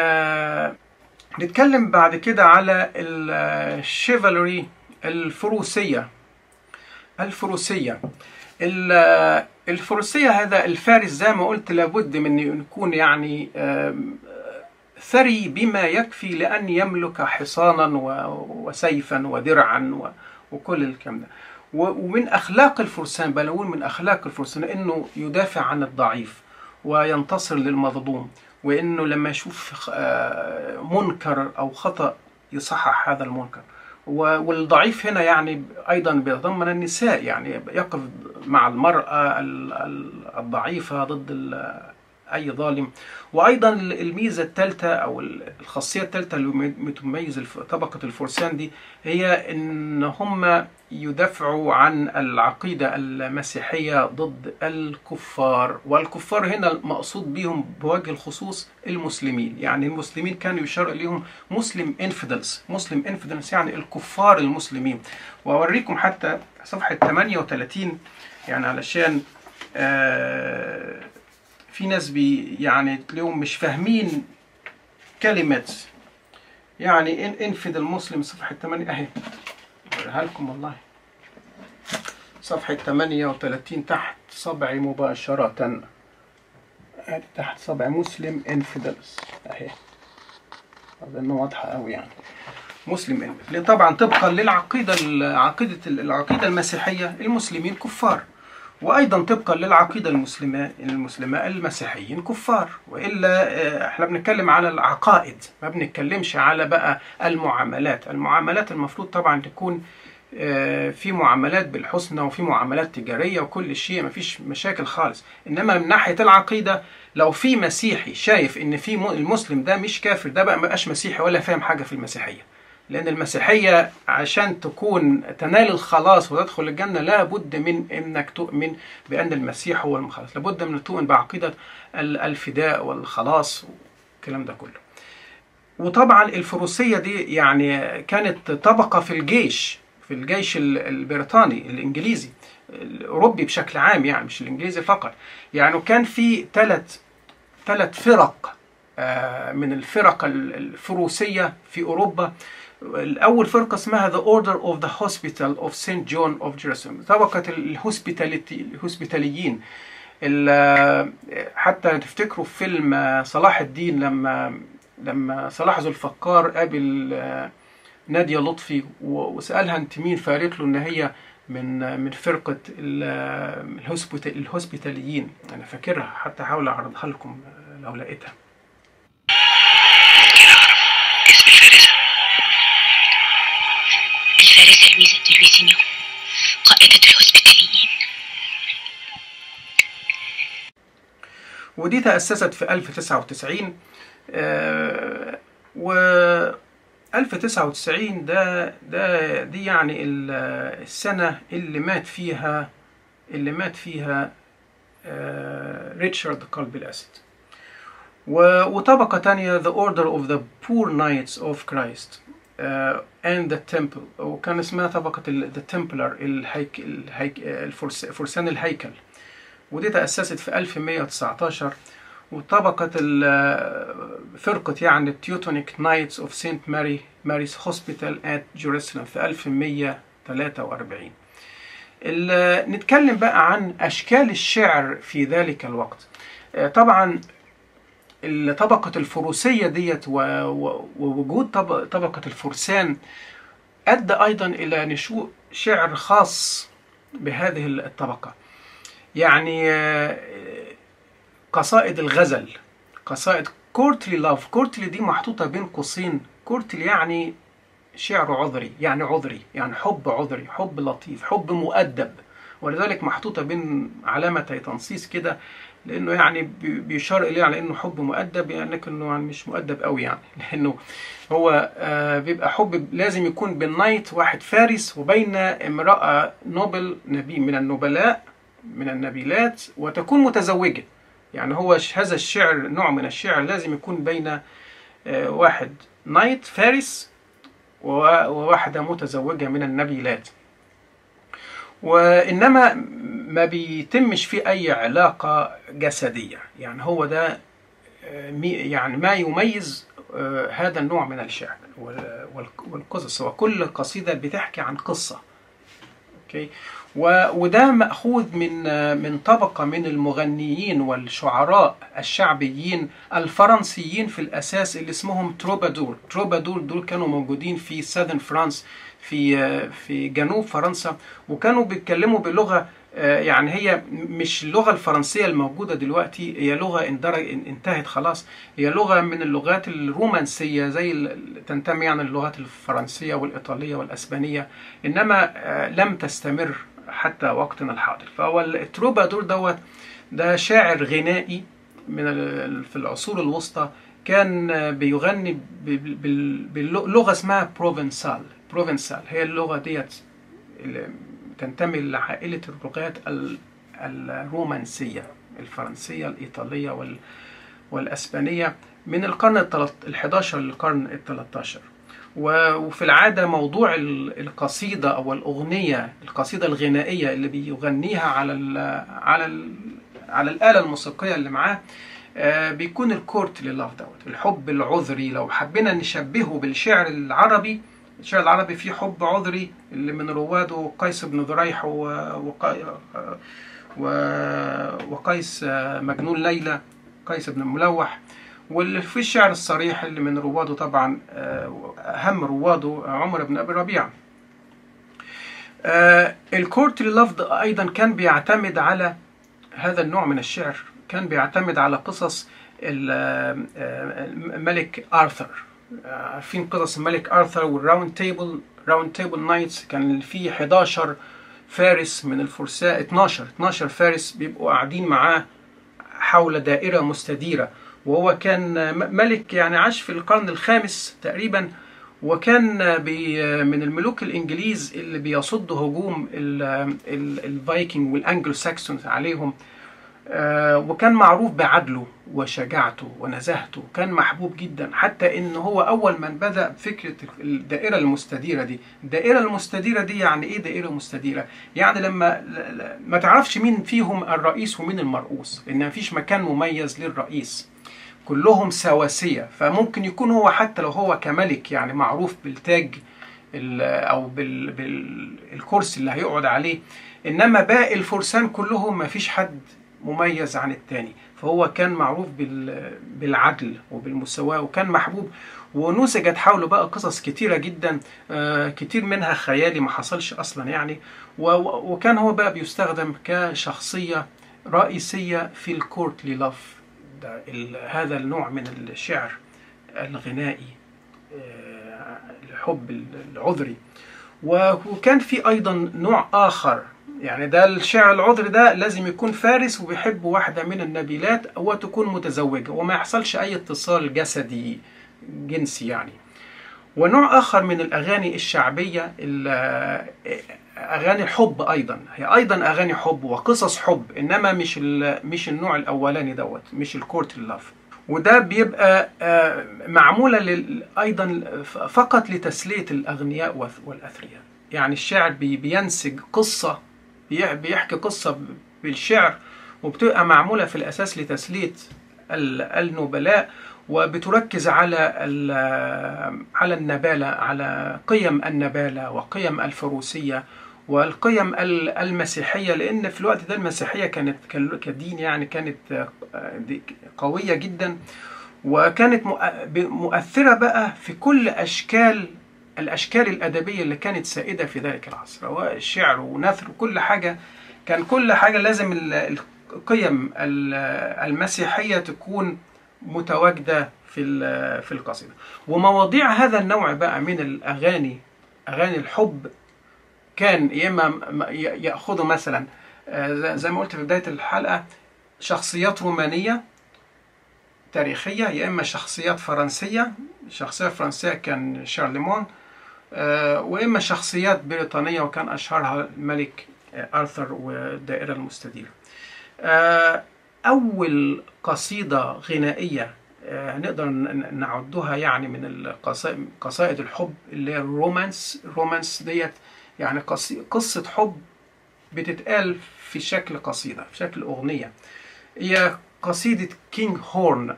نتكلم بعد كده على الشيفالري الفروسية. الفروسية. الفروسية هذا الفارس زي ما قلت لابد من يكون يعني ثري بما يكفي لأن يملك حصانا وسيفا ودرعا وكل الكلام ده. ومن أخلاق الفرسان بنقول من أخلاق الفرسان أنه يدافع عن الضعيف وينتصر للمظلوم وأنه لما يشوف منكر أو خطأ يصحح هذا المنكر. والضعيف هنا يعني أيضا بيتضمن النساء يعني يقف مع المرأة الضعيفة ضد أي ظالم. وأيضا الميزة الثالثه أو الخاصية الثالثه اللي بتميز طبقة الفرسان دي هي إن هم يدافعوا عن العقيدة المسيحية ضد الكفار. والكفار هنا المقصود بهم بوجه الخصوص المسلمين. يعني المسلمين كانوا يشار إليهم Muslim infidels Muslim infidels يعني الكفار المسلمين. وأوريكم حتى صفحة 38 يعني علشان آه في ناس بي يعني تلاقيهم مش فاهمين كلمة يعني إن إنفد المسلم صفحة 8 أهي. أوريها لكم والله. صفحة 38 تحت صبع مباشرة. تحت صبع Muslim infidels أهي. أظن واضحة أوي يعني. Muslim infidel طبعا طبقا للعقيدة العقيدة العقيدة المسيحية. المسلمين كفار. وأيضا طبقا للعقيدة المسلمة المسلمة المسيحيين كفار. وإلا إحنا بنتكلم على العقائد ما بنتكلمش على بقى المعاملات. المعاملات المفروض طبعا تكون في معاملات بالحسنى وفي معاملات تجارية وكل شيء ما فيش مشاكل خالص. إنما من ناحية العقيدة لو في مسيحي شايف إن في المسلم ده مش كافر ده بقى ما بقاش مسيحي ولا فاهم حاجة في المسيحية. لأن المسيحية عشان تكون تنال الخلاص وتدخل الجنة لابد من أنك تؤمن بأن المسيح هو المخلص. لابد من تؤمن بعقيدة الفداء والخلاص والكلام ده كله. وطبعا الفروسية دي يعني كانت طبقة في الجيش في الجيش البريطاني الإنجليزي الأوروبي بشكل عام يعني مش الإنجليزي فقط. يعني كان في ثلاث ثلاث فرق من الفرق الفروسية في أوروبا. الأول فرقة اسمها The Order of the Hospital of St. John of Jerusalem. طبقة الهوسبيتاليين. ال- حتى تفتكروا في فيلم آه، صلاح الدين لما لما صلاح ذو الفقار قابل آه، نادية لطفي وسألها أنت مين؟ فقالت له إن هي من من فرقة ال- الهوسبيتا- الهوسبيتاليين. أنا فاكرها حتى هحاول أعرضها لكم آه، لو لقيتها. ودي تأسست في 1099 آه، و 1099 ده ده دي يعني ال- السنة اللي مات فيها اللي مات فيها آه، ريتشارد قلب الأسد وطبقة تانية The Order of the Poor Knights of Christ آه، and the Temple وكان اسمها طبقة The Templar الهيك الهيك الفرس فرسان الهيكل. ودي تأسست في 1119 وطبقة فرقة يعني ال Teutonic Knights of Saint Mary Mary's Hospital at Jerusalem في 1143 ال- نتكلم بقى عن أشكال الشعر في ذلك الوقت. آه، طبعا طبقة الفروسية ديت ووجود طب- طبقة الفرسان أدى أيضا إلى نشوء شعر خاص بهذه الطبقة. يعني آه، قصائد الغزل قصائد courtly love courtly دي محطوطة بين قوسين courtly يعني شعر عذري يعني عذري يعني حب عذري حب لطيف حب مؤدب ولذلك محطوطة بين علامتي تنصيص كده لأنه يعني بي- بيشار إليه على إنه حب مؤدب يعني لكنه يعني مش مؤدب قوي يعني لأنه هو آه، بيبقى حب لازم يكون بين knight واحد فارس وبين امرأة noble نبي من النبلاء من النبيلات وتكون متزوجة. يعني هو هذا الشعر نوع من الشعر لازم يكون بين آه، واحد نايت فارس وواحدة متزوجة من النبيلات. وإنما ما بيتمش فيه أي علاقة جسدية. يعني هو ده آه، يعني ما يميز آه، هذا النوع من الشعر وال- وال- والقصص. وكل قصيدة بتحكي عن قصة. Okay و- وده مأخوذ من من طبقة من المغنيين والشعراء الشعبيين الفرنسيين في الأساس اللي اسمهم troubadour troubadour دول كانوا موجودين في Southern France في في جنوب فرنسا وكانوا بيتكلموا بلغة آه، يعني هي مش اللغة الفرنسية الموجودة دلوقتي هي لغة انتهت خلاص. هي لغة من اللغات الرومانسية زي تنتمي يعني اللغات الفرنسية والإيطالية والأسبانية إنما آه، لم تستمر. حتى وقتنا الحاضر. فهو التروبادور دوت ده شاعر غنائي من في العصور الوسطى كان بيغني ب- ب- بال- باللغة اسمها بروفنسال بروفنسال هي اللغة ديت تنتمي لعائلة اللغات ال- الرومانسية الفرنسية الإيطالية وال والأسبانية من القرن ال 11 للقرن ال 13 و- وفي العادة موضوع ال- القصيدة أو الأغنية القصيدة الغنائية اللي بيغنيها على ال على ال على الآلة الموسيقية اللي معاه آه، بيكون الكورت للأف دوت الحب العذري. لو حبينا نشبهه بالشعر العربي الشعر العربي فيه حب عذري اللي من رواده قيس بن ذريح و- وق- و- وقيس آه، مجنون ليلى قيس بن الملوح واللي في الشعر الصريح اللي من رواده طبعا آه، أهم رواده عمر بن أبي ربيعة. آه، ال courtly love أيضا كان بيعتمد على هذا النوع من الشعر كان بيعتمد على قصص ال- آه، آه، الملك آرثر. آه، عارفين قصص الملك آرثر وال Round Table Round Table Knights كان في 11 فارس من الفرسان 12 12 فارس بيبقوا قاعدين معاه حول دائرة مستديرة. وهو كان ملك يعني عاش في القرن الخامس تقريبا وكان من الملوك الإنجليز اللي بيصدوا هجوم ال- ال- الفايكنج وال Anglo-Saxons عليهم. آه، وكان معروف بعدله وشجاعته ونزاهته. كان محبوب جدا حتى إن هو أول من بدأ فكرة الدائرة المستديرة دي. الدائرة المستديرة دي يعني إيه دائرة مستديرة؟ يعني لما ما تعرفش مين فيهم الرئيس ومين المرؤوس لأن مفيش مكان مميز للرئيس. كلهم سواسية. فممكن يكون هو حتى لو هو كملك يعني معروف بالتاج بال- بالكرسي اللي هيقعد عليه إنما باقي الفرسان كلهم ما فيش حد مميز عن التاني. فهو كان معروف بال- بالعدل وبالمساواة وكان محبوب. ونسجت حوله بقى قصص كتيرة جدا آه، كتير منها خيالي ما حصلش أصلا يعني. وكان هو بقى بيستخدم كشخصية رئيسية في الكورتلي لاف هذا النوع من الشعر الغنائي آه، الحب العذري. وكان في أيضا نوع آخر. يعني ده الشعر العذري ده لازم يكون فارس وبيحب واحدة من النبيلات وتكون متزوجة وما يحصلش أي اتصال جسدي جنسي يعني. ونوع آخر من الأغاني الشعبية ال- أغاني الحب أيضا. هي أيضا أغاني حب وقصص حب إنما مش مش النوع الأولاني دوت مش ال court love وده بيبقى آه، أيضا ف- فقط لتسلية الأغنياء والث- والأثرياء. يعني الشاعر بي- بينسج بيح- بيحكي قصة ب- بالشعر وبتبقى معمولة في الأساس لتسلية ال- النبلاء وبتركز على ال- على النبالة على قيم النبالة وقيم الفروسية والقيم ال- المسيحية لأن في الوقت ده المسيحية كانت كان- كدين يعني كانت آه، قوية جدا وكانت مؤ- مؤثرة بقى في كل أشكال الأشكال الأدبية اللي كانت سائدة في ذلك العصر سواء الشعر ونثر وكل حاجة. كان كل حاجة لازم ال- القيم ال- المسيحية تكون متواجدة في في القصيدة. ومواضيع هذا النوع بقى من الأغاني أغاني الحب كان يا إما م- ي- يأخذوا مثلا آه، زي- ما قلت في بداية الحلقة شخصيات رومانية تاريخية يا إما شخصيات فرنسية شخصية فرنسية كان شارليمون آه، وإما شخصيات بريطانية وكان أشهرها الملك آه، آرثر والدائرة المستديرة آه، أول قصيدة غنائية آه، نقدر ن- نعدها يعني من قصائد الحب اللي هي ال romance ال romance ديت يعني قصة حب بتتقال في شكل قصيدة في شكل أغنية. هي قصيدة King Horn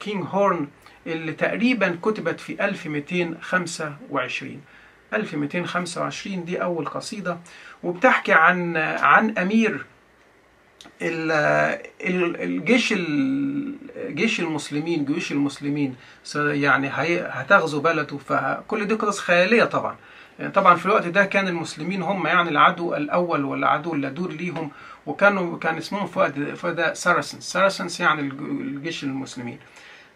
كينج هورن اللي تقريبا كتبت في 1225 1225 دي أول قصيدة وبتحكي عن عن أمير ال- ال- الجيش ال- جيش المسلمين جيوش المسلمين. يعني هتغزو بلده فكل دي قصص خيالية طبعا. طبعا في الوقت ده كان المسلمين هم يعني العدو الأول والعدو اللدود ليهم وكانوا كان اسمهم في وقت ده Saracens Saracens يعني الج- الجيش المسلمين.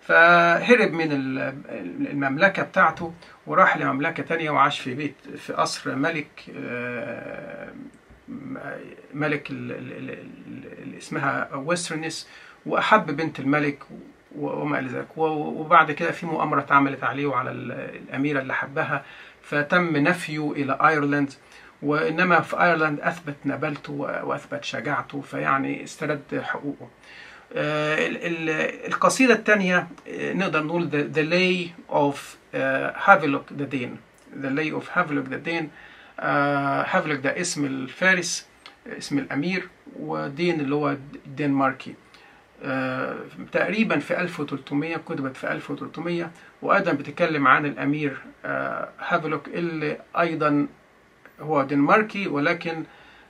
فهرب من ال- المملكة بتاعته وراح لمملكة تانية وعاش في بيت في قصر ملك آه، ملك ال- ال- ال- ال- اللي اسمها Westernesse وأحب بنت الملك وما إلى ذلك. وبعد كده في مؤامرة اتعملت عليه وعلى ال- الأميرة اللي حبها فتم نفيه إلى أيرلند وإنما في أيرلند أثبت نبلته وأثبت شجاعته فيعني استرد حقوقه. آه، ال- ال- القصيدة الثانية آه، نقدر نقول of آه، Havelock the Dane. The Lay of Havelock the Dane آه، هافلوك ده اسم الفارس اسم الأمير ودين اللي هو الدنماركي آه، تقريبا في 1300 كتبت في 1300 وأيضا بتتكلم عن الأمير آه، هافلوك اللي أيضا هو دنماركي ولكن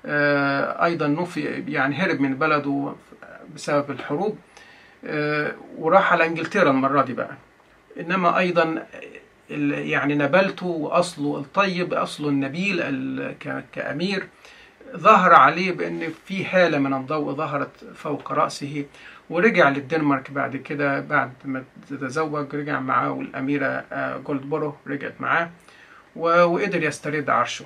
آه، أيضا نفي يعني هرب من بلده بسبب الحروب آه، وراح على إنجلترا المرة دي بقى. إنما أيضا يعني نبلته وأصله الطيب أصله النبيل كأمير. ظهر عليه بأن في هالة من الضوء ظهرت فوق رأسه ورجع للدنمارك بعد كده بعد ما تزوج رجع معاه والأميرة آه، جولدبورو رجعت معاه وقدر يسترد عرشه.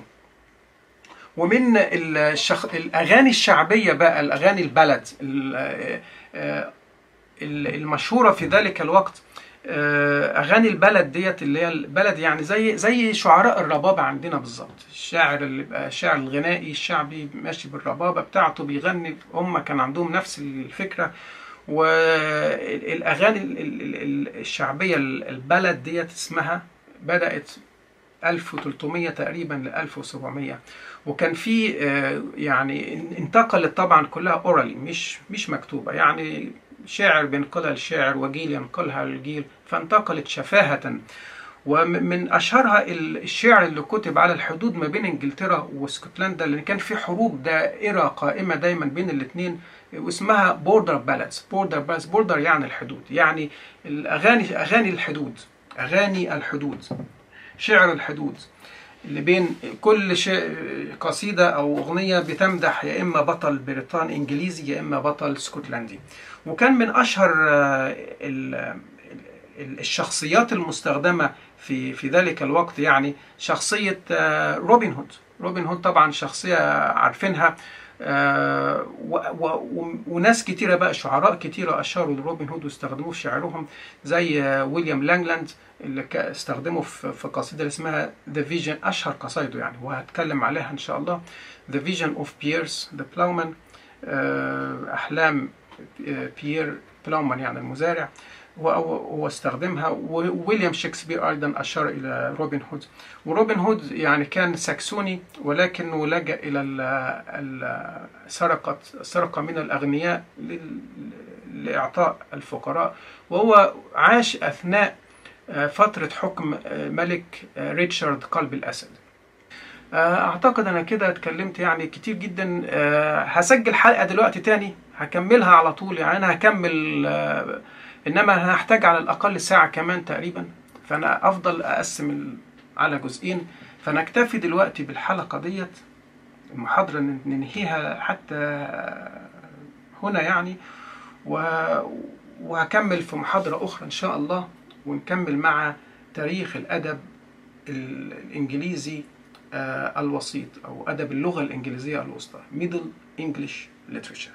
ومن الشخ... الأغاني الشعبية بقى الأغاني البلد ال- آه، ال- المشهورة في ذلك الوقت آه، أغاني البلد ديت اللي هي البلد يعني زي زي شعراء الربابة عندنا بالظبط. الشاعر اللي بقى الشاعر الغنائي الشعبي ماشي بالربابة بتاعته بيغني هم كان عندهم نفس الفكرة. والأغاني ال- ال- ال- الشعبية البلد ديت اسمها بدأت 1300 تقريبا ل 1700 وكان في آه، يعني انتقلت طبعا كلها اورالي مش مش مكتوبة. يعني شاعر بينقلها لشاعر وجيل ينقلها للجيل فانتقلت شفاهة. ومن أشهرها ال- الشعر اللي كتب على الحدود ما بين إنجلترا واسكتلندا لأن كان في حروب دائرة قائمة دايما بين الاثنين واسمها border ballads border ballads border يعني الحدود يعني الأغاني أغاني الحدود أغاني الحدود شعر الحدود اللي بين كل شيء قصيدة أو أغنية بتمدح يا إما بطل بريطاني إنجليزي يا إما بطل اسكتلندي. وكان من أشهر آه، ال- ال- الشخصيات المستخدمة في في ذلك الوقت يعني شخصية آه، روبن هود. روبن هود طبعا شخصية عارفينها آه، وناس كتيرة بقى شعراء كتيرة أشاروا لروبن هود واستخدموه في شعرهم زي ويليام لانجلاند اللي استخدمه في قصيدة اسمها The Vision أشهر قصايده يعني وهتكلم عليها إن شاء الله. Vision of Piers the Plowman آه، أحلام Piers Plowman يعني المزارع هو هو استخدمها وويليام شكسبير أيضا أشار إلى روبن هود. وروبن هود يعني كان ساكسوني ولكنه لجأ إلى ال- ال- سرقه سرقة من الأغنياء لإعطاء الفقراء. وهو عاش أثناء آه، فترة حكم آه، ملك آه، ريتشارد قلب الأسد. أعتقد أنا كده اتكلمت يعني كتير جدا. هسجل حلقة دلوقتي تاني. هكملها على طول يعني أنا هكمل إنما أنا هحتاج على الأقل ساعة كمان تقريبا فأنا أفضل أقسم على جزئين. فنكتفي دلوقتي بالحلقة ديت المحاضره ننهيها حتى هنا يعني وهكمل في محاضرة أخرى إن شاء الله ونكمل مع تاريخ الأدب ال- الإنجليزي آه، الوسيط أو أدب اللغة الإنجليزية الوسطى Middle English Literature.